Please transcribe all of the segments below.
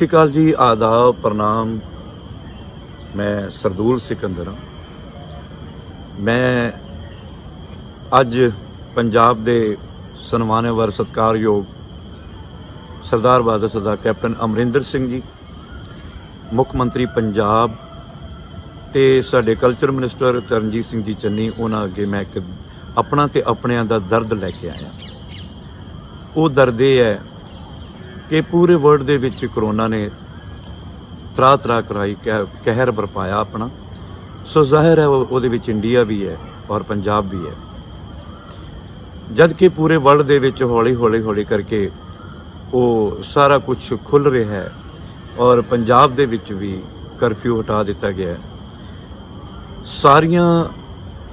ਸ਼੍ਰੀ ਅਕਾਲ ਜੀ, ਆਦਾਬ, ਪ੍ਰਣਾਮ। ਮੈਂ ਸਰਦੂਲ ਸਿਕੰਦਰ ਹਾਂ। ਮੈਂ ਅੱਜ ਪੰਜਾਬ ਦੇ ਸਨਮਾਨਿਆਵਰ ਸਤਿਕਾਰਯੋਗ ਸਰਦਾਰ ਬਾਦਲ ਸਰਦਾਰ ਕੈਪਟਨ ਅਮਰਿੰਦਰ ਸਿੰਘ ਜੀ, ਮੁੱਖ ਮੰਤਰੀ ਪੰਜਾਬ ਤੇ ਸਾਡੇ ਕਲਚਰ ਮਿਨਿਸਟਰ ਕਰਨਜੀਤ ਸਿੰਘ ਜੀ ਚੰਨੀ, ਉਹਨਾਂ ਅੱਗੇ ਮੈਂ ਇੱਕ ਆਪਣਾ ਤੇ ਆਪਣਿਆਂ ਦਾ ਦਰਦ ਲੈ ਕੇ ਆਇਆ। ਉਹ ਦਰਦ ਇਹ ਹੈ ਕਿ ਪੂਰੇ ਵਰਲਡ ਦੇ ਵਿੱਚ ਕਰੋਨਾ ਨੇ ਤਰਾ ਤਰਾ ਕਰਾਈ, ਕਹਿ- ਕਹਿਰ ਬਰਪਾਇਆ ਆਪਣਾ। ਸੋ ਜ਼ਾਹਿਰ ਹੈ, ਉਹ- ਉਹਦੇ ਵਿੱਚ ਇੰਡੀਆ ਵੀ ਹੈ ਔਰ ਪੰਜਾਬ ਵੀ ਹੈ। ਜਦ ਕਿ ਪੂਰੇ ਵਰਲਡ ਦੇ ਵਿੱਚ ਹੌਲੀ ਹੌਲੀ ਹੌਲੀ ਕਰਕੇ ਉਹ ਸਾਰਾ ਕੁਝ ਖੁੱਲ ਰਿਹਾ ਹੈ ਔਰ ਪੰਜਾਬ ਦੇ ਵਿੱਚ ਵੀ ਕਰਫਿਊ ਹਟਾ ਦਿੱਤਾ ਗਿਆ ਹੈ। ਸਾਰੀਆਂ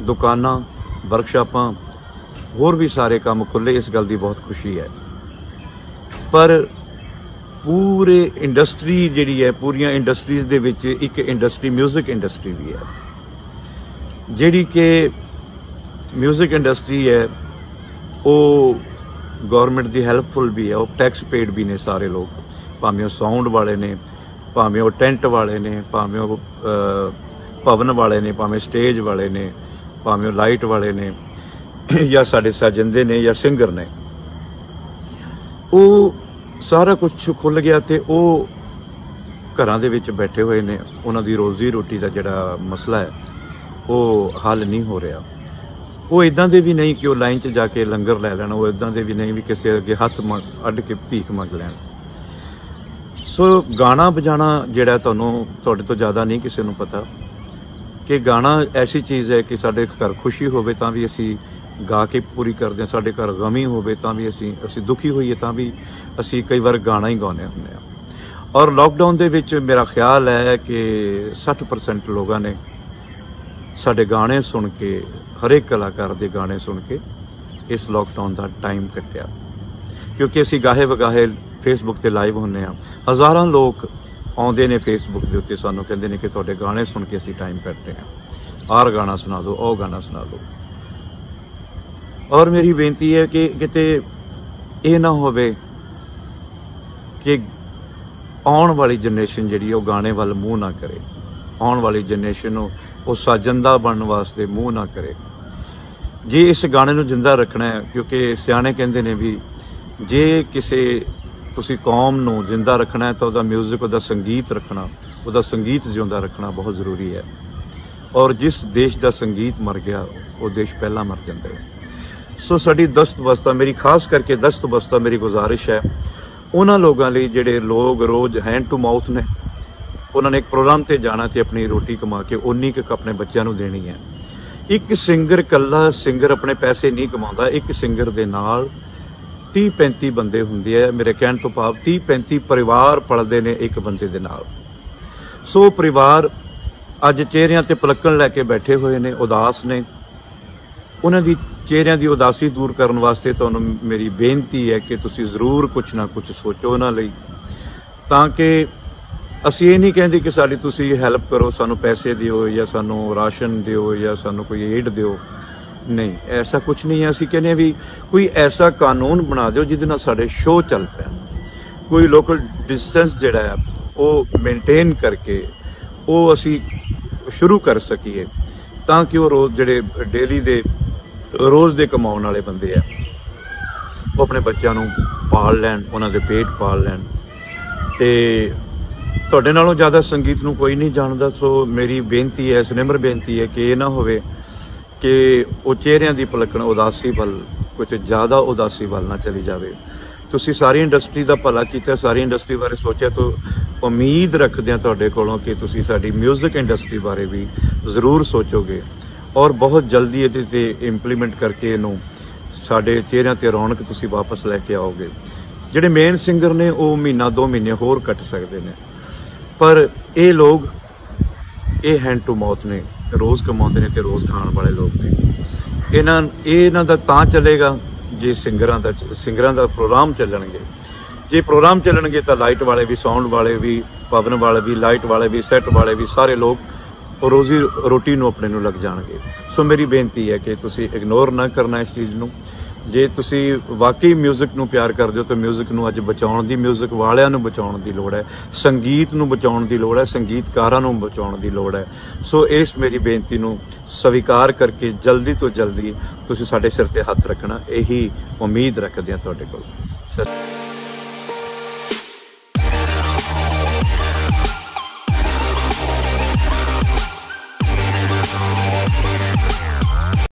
ਦੁਕਾਨਾਂ, ਵਰਕਸ਼ਾਪਾਂ, ਹੋਰ ਵੀ ਸਾਰੇ ਕੰਮ ਖੁੱਲੇ ਇਸ ਗੱਲ ਦੀ ਬਹੁਤ ਖੁਸ਼ੀ ਹੈ। ਪਰ ਪੂਰੇ ਇੰਡਸਟਰੀ ਜਿਹੜੀ ਹੈ ਪੂਰੀਆਂ ਇੰਡਸਟਰੀਜ਼ ਦੇ ਵਿੱਚ ਇੱਕ ਇੰਡਸਟਰੀ 뮤직 ਇੰਡਸਟਰੀ ਵੀ ਹੈ ਜਿਹੜੀ ਕਿ 뮤직 ਇੰਡਸਟਰੀ ਹੈ ਉਹ ਗਵਰਨਮੈਂਟ ਦੀ ਹੈਲਪਫੁਲ ਵੀ ਹੈ ਉਹ ਟੈਕਸ ਪੇਡ ਵੀ ਨੇ ਸਾਰੇ ਲੋਕ ਭਾਵੇਂ ਉਹ ਸਾਊਂਡ ਵਾਲੇ ਨੇ ਭਾਵੇਂ ਉਹ ਟੈਂਟ ਵਾਲੇ ਨੇ ਭਾਵੇਂ ਉਹ ਅਹ, ਭਵਨ ਵਾਲੇ ਨੇ ਭਾਵੇਂ ਸਟੇਜ ਵਾਲੇ ਨੇ ਭਾਵੇਂ ਉਹ ਲਾਈਟ ਵਾਲੇ ਨੇ ਜਾਂ ਸਾਡੇ ਸਾਜੰਦੇ ਨੇ ਜਾਂ ਸਿੰਗਰ ਨੇ ਉਹ ਸਾਰਾ ਕੁਝ ਖੁੱਲ ਗਿਆ ਤੇ ਉਹ ਘਰਾਂ ਦੇ ਵਿੱਚ ਬੈਠੇ ਹੋਏ ਨੇ। ਉਹਨਾਂ ਦੀ ਰੋਜ਼ੀ ਰੋਟੀ ਦਾ ਜਿਹੜਾ ਮਸਲਾ ਹੈ, ਉਹ ਹੱਲ ਨਹੀਂ ਹੋ ਰਿਹਾ। ਉਹ ਇਦਾਂ ਦੇ ਵੀ ਨਹੀਂ ਕਿ ਉਹ ਲਾਈਨ 'ਚ ਜਾ ਕੇ ਲੰਗਰ ਲੈ ਲੈਣ, ਉਹ ਇਦਾਂ ਦੇ ਵੀ ਨਹੀਂ ਵੀ ਕਿਸੇ ਅੱਗੇ ਹੱਥ ਮੰਗ- ਅੱਡ ਕੇ ਭੀਖ ਮੰਗ ਲੈਣ। ਸੋ ਗਾਣਾ ਵਜਾਣਾ ਜਿਹੜਾ ਤੁਹਾਨੂੰ, ਤੁਹਾਡੇ ਤੋਂ ਜ਼ਿਆਦਾ ਨਹੀਂ ਕਿਸੇ ਨੂੰ ਪਤਾ। ਕਿ ਗਾਣਾ ਐਸੀ ਚੀਜ਼ ਹੈ ਕਿ ਸਾਡੇ ਘਰ ਖੁਸ਼ੀ ਹੋਵੇ ਤਾਂ ਵੀ ਅਸੀਂ ਗਾ ਕੇ ਪੂਰੀ ਕਰਦੇ ਹਾਂ, ਸਾਡੇ ਘਰ ਗਮੀ ਹੋਵੇ ਤਾਂ ਵੀ ਅਸੀਂ ਅਸੀਂ ਦੁਖੀ ਹੋਈਏ ਤਾਂ ਵੀ ਅਸੀਂ ਕਈ ਵਾਰ ਗਾਣਾ ਹੀ ਗਾਉਂਦੇ ਹੁੰਦੇ ਹਾਂ। ਔਰ ਲਾਕਡਾਊਨ ਦੇ ਵਿੱਚ ਮੇਰਾ ਖਿਆਲ ਹੈ ਕਿ 60% ਲੋਕਾਂ ਨੇ ਸਾਡੇ ਗਾਣੇ ਸੁਣ ਕੇ, ਹਰੇਕ ਕਲਾਕਾਰ ਦੇ ਗਾਣੇ ਸੁਣ ਕੇ ਇਸ ਲਾਕਡਾਊਨ ਦਾ ਟਾਈਮ ਕੱਟਿਆ। ਕਿਉਂਕਿ ਅਸੀਂ ਗਾਹੇ ਵਗਾਹੇ ਫੇਸਬੁੱਕ ਤੇ ਲਾਈਵ ਹੁੰਨੇ ਆ ਹਜ਼ਾਰਾਂ ਲੋਕ ਆਉਂਦੇ ਨੇ ਫੇਸਬੁੱਕ ਦੇ ਉੱਤੇ ਸਾਨੂੰ ਕਹਿੰਦੇ ਨੇ ਕਿ ਤੁਹਾਡੇ ਗਾਣੇ ਸੁਣ ਕੇ ਅਸੀਂ ਟਾਈਮ ਕੱਟਦੇ ਰਹੇ ਹਾਂ। ਆਰ ਗਾਣਾ ਸੁਣਾ ਦਿਓ, ਉਹ ਗਾਣਾ ਸੁਣਾ ਦਿਓ। ਔਰ ਮੇਰੀ ਬੇਨਤੀ ਹੈ ਕਿ ਕਿਤੇ ਇਹ ਨਾ ਹੋਵੇ ਕਿ ਆਉਣ ਵਾਲੀ ਜਨਰੇਸ਼ਨ ਜਿਹੜੀ ਉਹ ਗਾਣੇ ਵੱਲ ਮੂੰਹ ਨਾ ਕਰੇ। ਆਉਣ ਵਾਲੀ ਜਨਰੇਸ਼ਨ ਨੂੰ ਉਹ ਸਾਜੰਦਾ ਬਣਨ ਵਾਸਤੇ ਮੂੰਹ ਨਾ ਕਰੇ। ਜੇ ਇਸ ਗਾਣੇ ਨੂੰ ਜਿੰਦਾ ਰੱਖਣਾ ਹੈ, ਕਿਉਂਕਿ ਸਿਆਣੇ ਕਹਿੰਦੇ ਨੇ ਵੀ ਜੇ ਕਿਸੇ ਤੁਸੀਂ ਕੌਮ ਨੂੰ ਜਿੰਦਾ ਰੱਖਣਾ ਹੈ, ਤਾਂ ਉਹਦਾ 뮤직 ਉਹਦਾ ਸੰਗੀਤ ਰੱਖਣਾ, ਉਹਦਾ ਸੰਗੀਤ ਜਿਉਂਦਾ ਰੱਖਣਾ ਬਹੁਤ ਜ਼ਰੂਰੀ ਹੈ। ਔਰ ਜਿਸ ਦੇਸ਼ ਦਾ ਸੰਗੀਤ ਮਰ ਗਿਆ, ਉਹ ਦੇਸ਼ ਪਹਿਲਾਂ ਮਰ ਜਾਂਦਾ ਹੈ। ਸੋ ਸਾਡੀ ਦਸਤ ਬਸਤਾ ਮੇਰੀ ਖਾਸ ਕਰਕੇ ਦਸਤ ਬਸਤਾ ਮੇਰੀ ਗੁਜ਼ਾਰਿਸ਼ ਹੈ, ਉਹਨਾਂ ਲੋਕਾਂ ਲਈ ਜਿਹੜੇ ਲੋਕ ਰੋਜ਼ ਹੈਂਡ ਟੂ ਮਾਊਥ ਨੇ, ਉਹਨਾਂ ਨੇ ਇੱਕ ਪ੍ਰੋਗਰਾਮ ਤੇ ਜਾਣਾ ਤੇ ਆਪਣੀ ਰੋਟੀ ਕਮਾ ਕੇ ਉਨੀ ਕੁ ਆਪਣੇ ਬੱਚਿਆਂ ਨੂੰ ਦੇਣੀ ਹੈ। ਇੱਕ ਸਿੰਗਰ ਕੱਲਾ ਸਿੰਗਰ ਆਪਣੇ ਪੈਸੇ ਨਹੀਂ ਕਮਾਉਂਦਾ, ਇੱਕ ਸਿੰਗਰ ਦੇ ਨਾਲ 30 35 ਬੰਦੇ ਹੁੰਦੇ ਆ, ਮੇਰੇ ਕਹਿਣ ਤੋਂ ਭਾਵ 30 35 ਪਰਿਵਾਰ ਪਲਦੇ ਨੇ ਇੱਕ ਬੰਦੇ ਦੇ ਨਾਲ। ਸੋ ਪਰਿਵਾਰ ਅੱਜ ਚਿਹਰਿਆਂ ਤੇ ਪਲਕਣ ਲੈ ਕੇ ਬੈਠੇ ਹੋਏ ਨੇ, ਉਦਾਸ ਨੇ, ਉਹਨਾਂ ਦੀ ਚਿਹਰਿਆਂ ਦੀ ਉਦਾਸੀ ਦੂਰ ਕਰਨ ਵਾਸਤੇ ਤੁਹਾਨੂੰ ਮੇਰੀ ਬੇਨਤੀ ਹੈ ਕਿ ਤੁਸੀਂ ਜ਼ਰੂਰ ਕੁਝ ਨਾ ਕੁਝ ਸੋਚੋ ਉਹਨਾਂ ਲਈ। ਤਾਂ ਕਿ ਅਸੀਂ ਇਹ ਨਹੀਂ ਕਹਿੰਦੇ ਕਿ ਸਾਡੀ ਤੁਸੀਂ ਹੈਲਪ ਕਰੋ, ਸਾਨੂੰ ਪੈਸੇ ਦਿਓ ਜਾਂ ਸਾਨੂੰ ਰਾਸ਼ਨ ਦਿਓ ਜਾਂ ਸਾਨੂੰ ਕੋਈ ਏਡ ਦਿਓ। ਨਹੀਂ, ਐਸਾ ਕੁਝ ਨਹੀਂ ਹੈ। ਅਸੀਂ ਕਹਿੰਦੇ ਹਾਂ ਵੀ ਕੋਈ ਐਸਾ ਕਾਨੂੰਨ ਬਣਾ ਦਿਓ ਜਿਹਦੇ ਨਾਲ ਸਾਡੇ ਸ਼ੋਅ ਚੱਲ ਪੈਣ। ਕੋਈ ਲੋਕਲ ਡਿਸਟੈਂਸ ਜਿਹੜਾ ਹੈ, ਉਹ ਮੇਨਟੇਨ ਕਰਕੇ ਉਹ ਅਸੀਂ ਸ਼ੁਰੂ ਕਰ ਸਕੀਏ। ਤਾਂ ਕਿ ਉਹ ਰੋਜ਼ ਜਿਹੜੇ ਡੇਲੀ ਦੇ ਰੋਜ਼ ਦੇ ਕਮਾਉਣ ਵਾਲੇ ਬੰਦੇ ਆ। ਉਹ ਆਪਣੇ ਬੱਚਿਆਂ ਨੂੰ ਪਾਲ ਲੈਣ, ਉਹਨਾਂ ਦੇ ਪੇਟ ਪਾਲ ਲੈਣ। ਤੇ ਤੁਹਾਡੇ ਨਾਲੋਂ ਜ਼ਿਆਦਾ ਸੰਗੀਤ ਨੂੰ ਕੋਈ ਨਹੀਂ ਜਾਣਦਾ, ਸੋ ਮੇਰੀ ਬੇਨਤੀ ਹੈ, ਸੁਨਿਮਰ ਬੇਨਤੀ ਹੈ ਕਿ ਇਹ ਨਾ ਹੋਵੇ ਕਿ ਉਹ ਚਿਹਰਿਆਂ ਦੀ ਪਲਕਣ ਉਦਾਸੀ ਵੱਲ ਕੁਝ ਜ਼ਿਆਦਾ ਉਦਾਸੀ ਵੱਲ ਨਾ ਚਲੀ ਜਾਵੇ। ਤੁਸੀਂ ਸਾਰੀ ਇੰਡਸਟਰੀ ਦਾ ਭਲਾ ਕੀਤਾ, ਸਾਰੀ ਇੰਡਸਟਰੀ ਬਾਰੇ ਸੋਚਿਆ ਤਾਂ ਉਮੀਦ ਰੱਖਦੇ ਹਾਂ ਤੁਹਾਡੇ ਕੋਲੋਂ ਕਿ ਤੁਸੀਂ ਸਾਡੀ 뮤직 ਇੰਡਸਟਰੀ ਬਾਰੇ ਵੀ ਜ਼ਰੂਰ ਸੋਚੋਗੇ। ਔਰ ਬਹੁਤ ਜਲਦੀ ਇਹਦੇ ਤੇ ਇੰਪਲੀਮੈਂਟ ਕਰਕੇ ਇਹਨੂੰ ਸਾਡੇ ਚਿਹਰਿਆਂ ਤੇ ਰੌਣਕ ਤੁਸੀਂ ਵਾਪਸ ਲੈ ਕੇ ਆਓਗੇ। ਜਿਹੜੇ ਮੇਨ ਸਿੰਗਰ ਨੇ, ਉਹ ਮਹੀਨਾ, ਦੋ ਮਹੀਨੇ ਹੋਰ ਕੱਟ ਸਕਦੇ ਨੇ। ਪਰ ਇਹ ਲੋਕ, ਇਹ ਹੈਂਡ ਟੂ ਮਾਊਥ ਨੇ, ਰੋਜ਼ ਕਮਾਉਂਦੇ ਨੇ ਤੇ ਰੋਜ਼ ਖਾਣ ਵਾਲੇ ਲੋਕ ਨੇ। ਇਹਨਾਂ, ਇਹ ਇਹਨਾਂ ਦਾ ਤਾਂ ਚੱਲੇਗਾ ਜੇ ਸਿੰਗਰਾਂ ਦਾ ਸਿੰਗਰਾਂ ਦਾ ਪ੍ਰੋਗਰਾਮ ਚੱਲਣਗੇ। ਜੇ ਪ੍ਰੋਗਰਾਮ ਚੱਲਣਗੇ ਤਾਂ ਲਾਈਟ ਵਾਲੇ ਵੀ ਸਾਊਂਡ ਵਾਲੇ ਵੀ, ਪਵਨ ਵਾਲੇ ਵੀ ਲਾਈਟ ਵਾਲੇ ਵੀ ਸੈੱਟ ਵਾਲੇ ਵੀ, ਸਾਰੇ ਲੋਕ ਉਹ ਰੋਜ਼ੀ ਰੋਟੀ ਨੂੰ ਆਪਣੇ ਨੂੰ ਲੱਗ ਜਾਣਗੇ ਸੋ ਮੇਰੀ ਬੇਨਤੀ ਹੈ ਕਿ ਤੁਸੀਂ ਇਗਨੋਰ ਨਾ ਕਰਨਾ ਇਸ ਚੀਜ਼ ਨੂੰ ਜੇ ਤੁਸੀਂ ਵਾਕਈ 뮤직 ਨੂੰ ਪਿਆਰ ਕਰਦੇ ਹੋ ਤਾਂ 뮤직 ਨੂੰ ਅੱਜ ਬਚਾਉਣ ਦੀ 뮤직 ਵਾਲਿਆਂ ਨੂੰ ਬਚਾਉਣ ਦੀ ਲੋੜ ਹੈ ਸੰਗੀਤ ਨੂੰ ਬਚਾਉਣ ਦੀ ਲੋੜ ਹੈ ਸੰਗੀਤਕਾਰਾਂ ਨੂੰ ਬਚਾਉਣ ਦੀ ਲੋੜ ਹੈ ਸੋ ਇਸ ਮੇਰੀ ਬੇਨਤੀ ਨੂੰ ਸਵੀਕਾਰ ਕਰਕੇ ਜਲਦੀ ਤੋਂ ਜਲਦੀ ਤੁਸੀਂ ਸਾਡੇ ਸਿਰ ਤੇ ਹੱਥ ਰੱਖਣਾ ਇਹੀ ਉਮੀਦ ਰੱਖਦੇ ਹਾਂ ਤੁਹਾਡੇ ਕੋਲ ਸਤਿ